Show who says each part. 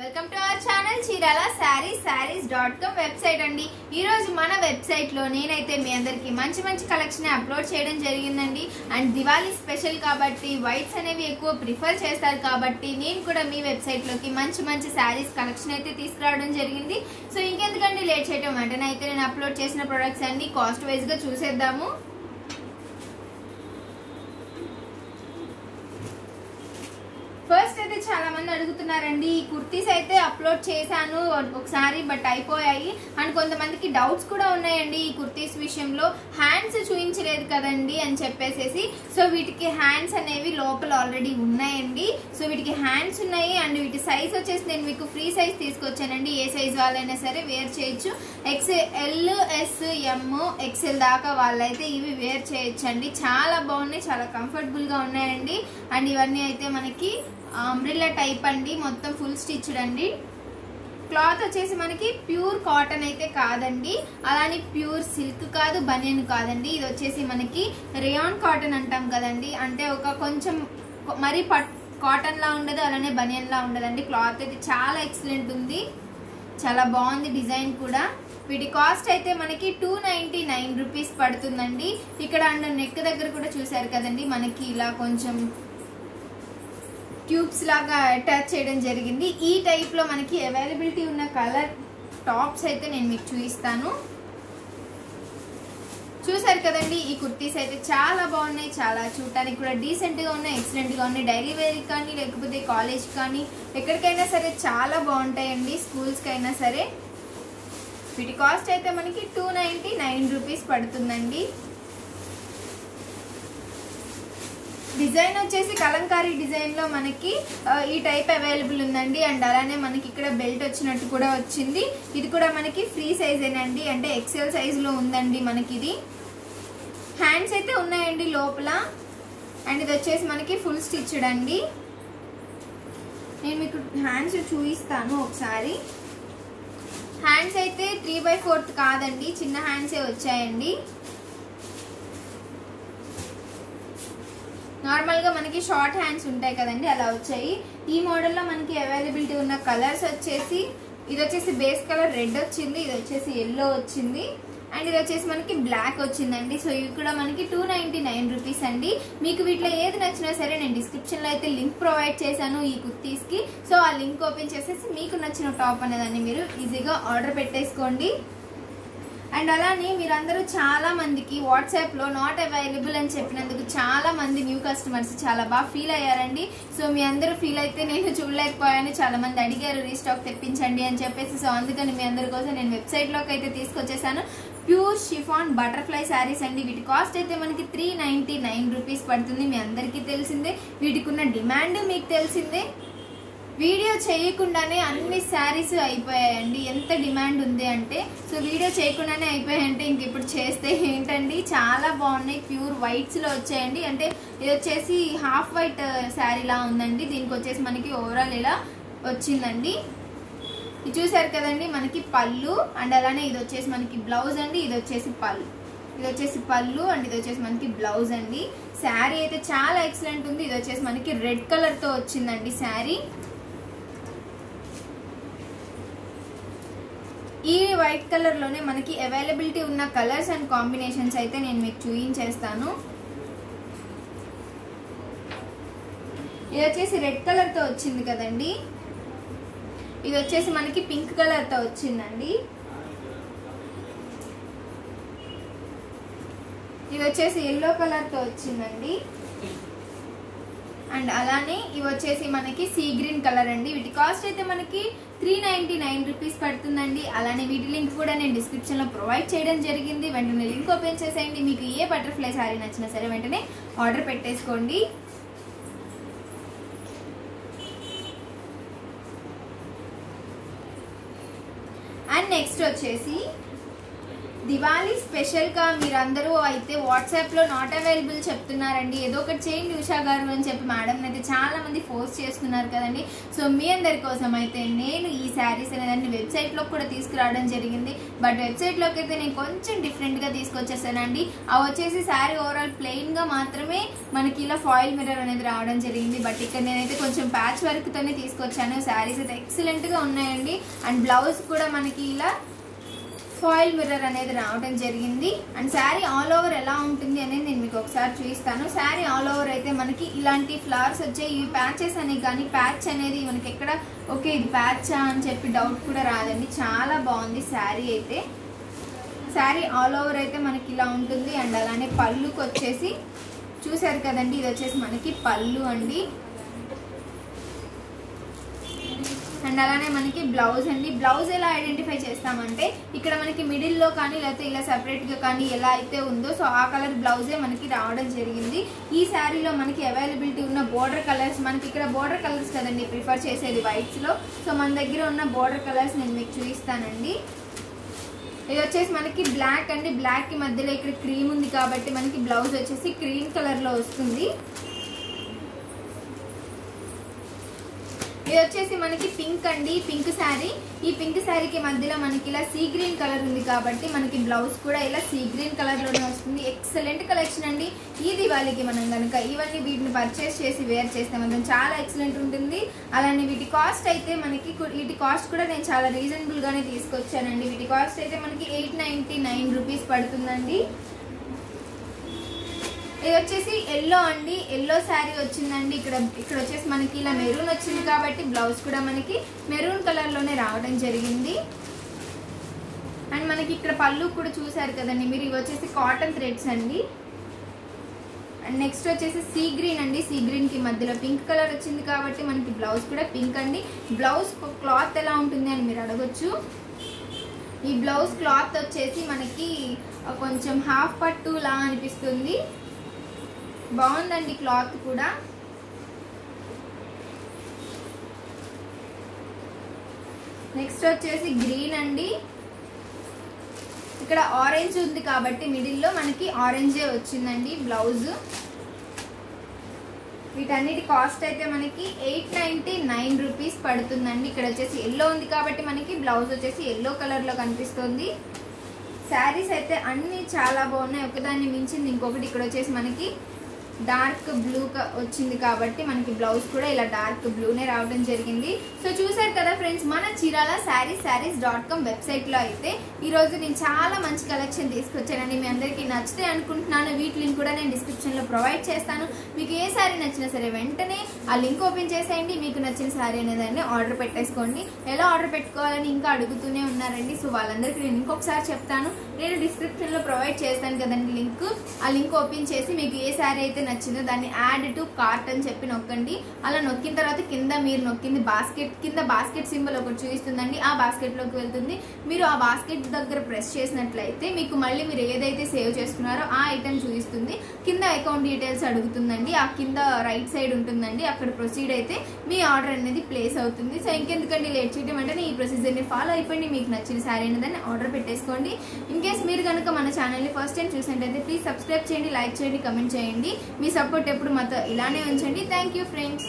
Speaker 1: Welcome to our channel Chirala saris saris dot com website అండి. ఈరోజు మన వెబ్సైట్లో నేనైతే మీ అందరికీ మంచి మంచి కలెక్షన్ అప్లోడ్ చేయడం జరిగిందండి. అండ్ దివాళీ స్పెషల్ కాబట్టి వైట్స్ అనేవి ఎక్కువ ప్రిఫర్ చేస్తారు కాబట్టి నేను కూడా మీ వెబ్సైట్లోకి మంచి మంచి శారీస్ కలెక్షన్ అయితే తీసుకురావడం జరిగింది. సో ఇంకెందుకండి లేట్ చేయడం వెంటనే అయితే నేను అప్లోడ్ చేసిన ప్రొడక్ట్స్ అన్ని కాస్ట్ వైజ్గా చూసేద్దాము ఫస్ట్ అయితే చాలా మంది అడుగుతున్నారండి. ఈ కుర్తీస్ అయితే అప్లోడ్ చేశాను ఒకసారి బట్ అయిపోయాయి. అండ్ కొంతమందికి డౌట్స్ కూడా ఉన్నాయండి ఈ కుర్తీస్ విషయంలో. హ్యాండ్స్ చూపించలేదు కదండి అని చెప్పేసేసి. సో వీటికి హ్యాండ్స్ అనేవి లోపల ఆల్రెడీ ఉన్నాయండి. సో వీటికి హ్యాండ్స్ ఉన్నాయి అండ్ వీటి సైజ్ వచ్చేసి నేను మీకు ఫ్రీ సైజ్ తీసుకొచ్చానండి. ఏ సైజ్ వాళ్ళైనా సరే వేర్ చేయొచ్చు. X L S M XL దాకా వాళ్ళైతే ఇవి వేర్ చేయొచ్చు అండి చాలా బాగున్నాయి చాలా కంఫర్టబుల్గా ఉన్నాయండి. అండ్ ఇవన్నీ అయితే మనకి అంబ్రిల్లా టైప్ అండి మొత్తం ఫుల్ స్టిచ్డ్ అండి. క్లాత్ వచ్చేసి మనకి ప్యూర్ కాటన్ అయితే కాదండి అలానే ప్యూర్ సిల్క్ కాదు బనియన్ కాదండి. ఇది వచ్చేసి మనకి రియాన్ కాటన్ అంటాం కదండి. అంటే ఒక కొంచెం మరీ పట్ కాటన్లా ఉండదు అలానే బనియన్లా ఉండదండి. క్లాత్ అయితే చాలా ఎక్సలెంట్ ఉంది. చాలా బాగుంది డిజైన్ కూడా. వీటి కాస్ట్ అయితే మనకి టూ నైంటీ నైన్ రూపీస్ పడుతుందండి. ఇక్కడ అండ్ నెక్ దగ్గర కూడా చూసారు కదండి మనకి ఇలా కొంచెం ట్యూబ్స్ లాగా అటాచ్ చేయడం జరిగింది. ఈ టైప్లో మనకి అవైలబిలిటీ ఉన్న కలర్ టాప్స్ అయితే నేను మీకు చూపిస్తాను. చూసారు కదండి ఈ కుర్తీస్ అయితే చాలా బాగున్నాయి చాలా చూడటానికి కూడా డీసెంట్గా ఉన్నాయి ఎక్సలెంట్గా ఉన్నాయి. డైలీ వేర్ కానీ లేకపోతే కాలేజ్ కానీ ఎక్కడికైనా సరే చాలా బాగుంటాయండి స్కూల్స్కి అయినా సరే. వీటి కాస్ట్ అయితే మనకి టూ నైంటీ నైన్ రూపీస్ పడుతుందండి. డిజైన్ వచ్చేసి కలంకారీ డిజైన్లో మనకి ఈ టైప్ అవైలబుల్ ఉందండి. అండ్ అలానే మనకి ఇక్కడ బెల్ట్ వచ్చినట్టు కూడా వచ్చింది. ఇది కూడా మనకి ఫ్రీ సైజేనండి అంటే ఎక్సెల్ సైజులో ఉందండి మనకి ఇది హ్యాండ్స్ అయితే ఉన్నాయండి లోపల. అండ్ ఇది వచ్చేసి మనకి ఫుల్ స్టిచ్డ్ అండి. నేను మీకు హ్యాండ్స్ చూపిస్తాను ఒకసారి. హ్యాండ్స్ అయితే త్రీ బై ఫోర్త్ కాదండి. చిన్న హ్యాండ్సే వచ్చాయండి. నార్మల్గా మనకి షార్ట్ హ్యాండ్స్ ఉంటాయి కదండి అలా వచ్చాయి. ఈ మోడల్లో మనకి అవైలబిలిటీ ఉన్న కలర్స్ వచ్చేసి ఇది వచ్చేసి బేస్ కలర్ రెడ్ వచ్చింది ఇది వచ్చేసి ఎల్లో వచ్చింది. అండ్ ఇది వచ్చేసి మనకి బ్లాక్ వచ్చిందండి. సో ఇవి కూడా మనకి టూ నైంటీ నైన్ రూపీస్ అండి. మీకు వీటిలో ఏది నచ్చినా సరే నేను డిస్క్రిప్షన్లో అయితే లింక్ ప్రొవైడ్ చేశాను ఈ కుర్తీస్కి. సో ఆ లింక్ ఓపెన్ చేసేసి మీకు నచ్చిన టాప్ అనేదాన్ని మీరు ఈజీగా ఆర్డర్ పెట్టేసుకోండి. అండ్ అలానే మీరందరూ చాలా మందికి వాట్సాప్లో నాట్ అవైలబుల్ అని చెప్పినందుకు చాలా మంది న్యూ కస్టమర్స్ చాలా బాగా ఫీల్ అయ్యారండి. సో మీ అందరూ ఫీల్ అయితే నేను చూడలేకపోయాను. చాలా మంది అడిగారు రీస్టాక్ తెప్పించండి అని చెప్పేసి. సో అందుకని మీ అందరి కోసం నేను వెబ్సైట్లోకి అయితే తీసుకొచ్చేసాను. ప్యూర్ షిఫాన్ బటర్ఫ్లై శారీస్ అండి. వీటి కాస్ట్ అయితే మనకి త్రీ నైంటీ నైన్ రూపీస్ పడుతుంది. మీ అందరికీ తెలిసిందే. వీటికి ఉన్న డిమాండ్ మీకు తెలిసిందే. వీడియో చేయకుండానే అన్ని శారీస్ అయిపోయాయండి. ఎంత డిమాండ్ ఉంది అంటే సో వీడియో చేయకుండానే అయిపోయాయంటే ఇంక ఇప్పుడు చేస్తే ఏంటండి? చాలా బాగున్నాయి. ప్యూర్ వైట్స్లో వచ్చాయండి. అంటే ఇది వచ్చేసి హాఫ్ వైట్ శారీలా ఉందండి. దీనికి వచ్చేసి మనకి ఓవరాల్ ఇలా వచ్చిందండి. ఇది చూసారు కదండి మనకి పళ్ళు అండ్ అలానే ఇది వచ్చేసి మనకి బ్లౌజ్ అండి. ఇది వచ్చేసి పళ్ళు. ఇది వచ్చేసి పళ్ళు అండ్ ఇది వచ్చేసి మనకి బ్లౌజ్ అండి. శారీ అయితే చాలా ఎక్సలెంట్ ఉంది. ఇది వచ్చేసి మనకి రెడ్ కలర్తో వచ్చిందండి శారీ. ఈ వైట్ కలర్లోనే మనకి అవైలబిలిటీ ఉన్న కలర్స్ అండ్ కాంబినేషన్స్ అయితే నేను మీకు చూపించేస్తాను ఇది వచ్చేసి రెడ్ కలర్తో వచ్చింది కదండి. ఇది వచ్చేసి మనకి పింక్ కలర్తో వచ్చిందండి. ఇది వచ్చేసి ఎల్లో కలర్తో వచ్చిందండి. అండ్ అలానే ఇవి వచ్చేసి మనకి సీ గ్రీన్ కలర్ అండి. వీటి కాస్ట్ అయితే మనకి త్రీ నైంటీ నైన్ రూపీస్ పడుతుందండి. అలానే వీటి లింక్ కూడా నేను డిస్క్రిప్షన్లో ప్రొవైడ్ చేయడం జరిగింది. వెంటనే లింక్ ఓపెన్ చేసేయండి. మీకు ఏ బటర్ఫ్లై శారీ నచ్చినా సరే వెంటనే ఆర్డర్ పెట్టేసుకోండి. అండ్ నెక్స్ట్ వచ్చేసి దివాళీ స్పెషల్గా మీరందరూ అయితే వాట్సాప్లో నాట్ అవైలబుల్ చెప్తున్నారండి. ఏదో ఒకటి చేయండి ఉషా గారు అని చెప్పి మేడం అయితే చాలా మంది ఫోర్స్ చేస్తున్నారు కదండి. సో మీ అందరి కోసం అయితే నేను ఈ శారీస్ అనేదాన్ని వెబ్సైట్లో కూడా తీసుకురావడం జరిగింది. బట్ వెబ్సైట్లోకి అయితే నేను కొంచెం డిఫరెంట్గా తీసుకొచ్చేసానండి. అవి వచ్చేసి శారీ ఓవరాల్ ప్లెయిన్గా మాత్రమే మనకి ఇలా ఫాయిల్ మిర్రర్ అనేది రావడం జరిగింది. బట్ ఇక్కడ నేనైతే కొంచెం ప్యాచ్ వర్క్తోనే తీసుకొచ్చాను. శారీస్ అయితే ఎక్సలెంట్గా ఉన్నాయండి. అండ్ బ్లౌజ్ కూడా మనకి ఇలా ఫాయిల్ మిర్రర్ అనేది రావడం జరిగింది. అండ్ శారీ ఆల్ ఓవర్ ఎలా ఉంటుంది అనేది నేను మీకు ఒకసారి చూపిస్తాను. శారీ ఆల్ ఓవర్ అయితే మనకి ఇలాంటి ఫ్లవర్స్ వచ్చాయి. ఈ ప్యాచెస్ అనేవి కానీ ప్యాచ్ అనేది మనకి ఎక్కడ ఓకే ఇది ప్యాచా అని చెప్పి డౌట్ కూడా రాదండి. చాలా బాగుంది శారీ అయితే. శారీ ఆల్ ఓవర్ అయితే మనకి ఇలా ఉంటుంది. అండ్ అలానే పళ్ళుకి వచ్చేసి చూసారు కదండి ఇది వచ్చేసి మనకి పళ్ళు అండి. అండ్ అలానే మనకి బ్లౌజ్ అండి. బ్లౌజ్ ఎలా ఐడెంటిఫై చేస్తామంటే ఇక్కడ మనకి మిడిల్లో కానీ లేకపోతే ఇలా సెపరేట్గా కానీ ఎలా అయితే ఉందో సో ఆ కలర్ బ్లౌజే మనకి రావడం జరిగింది. ఈ శారీలో మనకి అవైలబిలిటీ ఉన్న బోర్డర్ కలర్స్ మనకి ఇక్కడ బోర్డర్ కలర్స్ కదండి ప్రిఫర్ చేసేది వైట్స్లో సో మన దగ్గర ఉన్న బోర్డర్ కలర్స్ నేను మీకు చూపిస్తానండి. ఇది వచ్చేసి మనకి బ్లాక్ అండి. బ్లాక్కి మధ్యలో ఇక్కడ క్రీమ్ ఉంది కాబట్టి మనకి బ్లౌజ్ వచ్చేసి క్రీమ్ కలర్లో వస్తుంది. ఇది వచ్చేసి మనకి పింక్ అండి పింక్ శారీ. ఈ పింక్ శారీకి మధ్యలో మనకి ఇలా సీ గ్రీన్ కలర్ ఉంది కాబట్టి మనకి బ్లౌజ్ కూడా ఇలా సీ గ్రీన్ కలర్లోనే వస్తుంది. ఎక్సలెంట్ కలెక్షన్ అండి. ఈ దివాళీకి మనం కనుక ఇవన్నీ వీటిని పర్చేస్ చేసి వేర్ చేస్తే మాత్రం చాలా ఎక్సలెంట్ ఉంటుంది. అలానే వీటి కాస్ట్ అయితే మనకి వీటి కాస్ట్ కూడా నేను చాలా రీజనబుల్గానే తీసుకొచ్చానండి. వీటి కాస్ట్ అయితే మనకి ఎయిట్ నైంటీ నైన్ రూపీస్ పడుతుందండి. ఇది వచ్చేసి ఎల్లో అండి. ఎల్లో శారీ వచ్చిందండి. ఇక్కడ ఇక్కడ వచ్చేసి మనకి ఇలా మెరూన్ వచ్చింది కాబట్టి బ్లౌజ్ కూడా మనకి మెరూన్ కలర్లోనే రావడం జరిగింది. అండ్ మనకి ఇక్కడ పళ్ళు కూడా చూసారు కదండి. మీరు ఇవి వచ్చేసి కాటన్ థ్రెడ్స్ అండి. అండ్ నెక్స్ట్ వచ్చేసి సీ గ్రీన్ అండి. సీ గ్రీన్కి మధ్యలో పింక్ కలర్ వచ్చింది కాబట్టి మనకి బ్లౌజ్ కూడా పింక్ అండి. బ్లౌజ్ క్లాత్ ఎలా ఉంటుంది అని మీరు అడగొచ్చు. ఈ బ్లౌజ్ క్లాత్ వచ్చేసి మనకి కొంచెం హాఫ్ పట్టులా అనిపిస్తుంది. బాగుందండి క్లాత్ కూడా. నెక్స్ట్ వచ్చేసి గ్రీన్ అండి. ఇక్కడ ఆరెంజ్ ఉంది కాబట్టి మిడిల్లో మనకి ఆరెంజే వచ్చిందండి బ్లౌజ్. వీటన్నిటి కాస్ట్ అయితే మనకి ఎయిట్ నైంటీ నైన్ రూపీస్ పడుతుందండి. ఇక్కడ వచ్చేసి ఎల్లో ఉంది కాబట్టి మనకి బ్లౌజ్ వచ్చేసి ఎల్లో కలర్లో కనిపిస్తుంది. శారీస్ అయితే అన్నీ చాలా బాగున్నాయి. ఒకదాన్ని మించింది ఇంకొకటి ఇక్కడ వచ్చేసి మనకి డార్క్ బ్లూ వచ్చింది కాబట్టి మనకి బ్లౌజ్ కూడా ఇలా డార్క్ బ్లూనే రావడం జరిగింది. సో చూసారు కదా ఫ్రెండ్స్ మన Chirala sarees sarees dot com వెబ్సైట్లో అయితే ఈరోజు నేను చాలా మంచి కలెక్షన్ తీసుకొచ్చానండి. మీ అందరికీ నచ్చితే అనుకుంటున్నాను. వీటి లింక్ కూడా నేను డిస్క్రిప్షన్లో ప్రొవైడ్ చేస్తాను. మీకు ఏ శారీ నచ్చినా సరే వెంటనే ఆ లింక్ ఓపెన్ చేసేయండి. మీకు నచ్చిన శారీ అనేదాన్ని ఆర్డర్ పెట్టేసుకోండి. ఎలా ఆర్డర్ పెట్టుకోవాలని ఇంకా అడుగుతూనే ఉన్నారండి. సో వాళ్ళందరికీ నేను ఇంకొకసారి చెప్తాను. నేను డిస్క్రిప్షన్లో ప్రొవైడ్ చేస్తాను కదండి లింక్. ఆ లింక్ ఓపెన్ చేసి మీకు ఏ శారీ అయితే నచ్చిందో దాన్ని యాడ్ టు కార్ట్ అని చెప్పి నొక్కండి. అలా నొక్కిన తర్వాత కింద మీరు నొక్కింది బాస్కెట్ కింద బాస్కెట్ సింబల్ ఒకటి చూపిస్తుందండి. ఆ బాస్కెట్లోకి వెళ్తుంది. మీరు ఆ బాస్కెట్ దగ్గర ప్రెస్ చేసినట్లయితే మీకు మళ్ళీ మీరు ఏదైతే సేవ్ చేసుకున్నారో ఆ ఐటెం చూపిస్తుంది. కింద అకౌంట్ డీటెయిల్స్ అడుగుతుందండి. ఆ కింద రైట్ సైడ్ ఉంటుందండి. అక్కడ ప్రొసీడ్ అయితే మీ ఆర్డర్ అనేది ప్లేస్ అవుతుంది. సో ఇంకెందుకండి లేట్ చేయడం అంటే ఈ ప్రొసీజర్ని ఫాలో అయిపోయింది మీకు నచ్చిన శారీ అనేదాన్ని ఆర్డర్ పెట్టేసుకోండి. ఇన్ కేస్ మీరు కనుక మన ఛానల్ని ఫస్ట్ టైం చూసినట్టయితే ప్లీజ్ సబ్స్క్రైబ్ చేయండి లైక్ చేయండి కమెంట్ చేయండి. మీ సపోర్ట్ ఎప్పుడు మాతో ఇలానే ఉంచండి. Thank you friends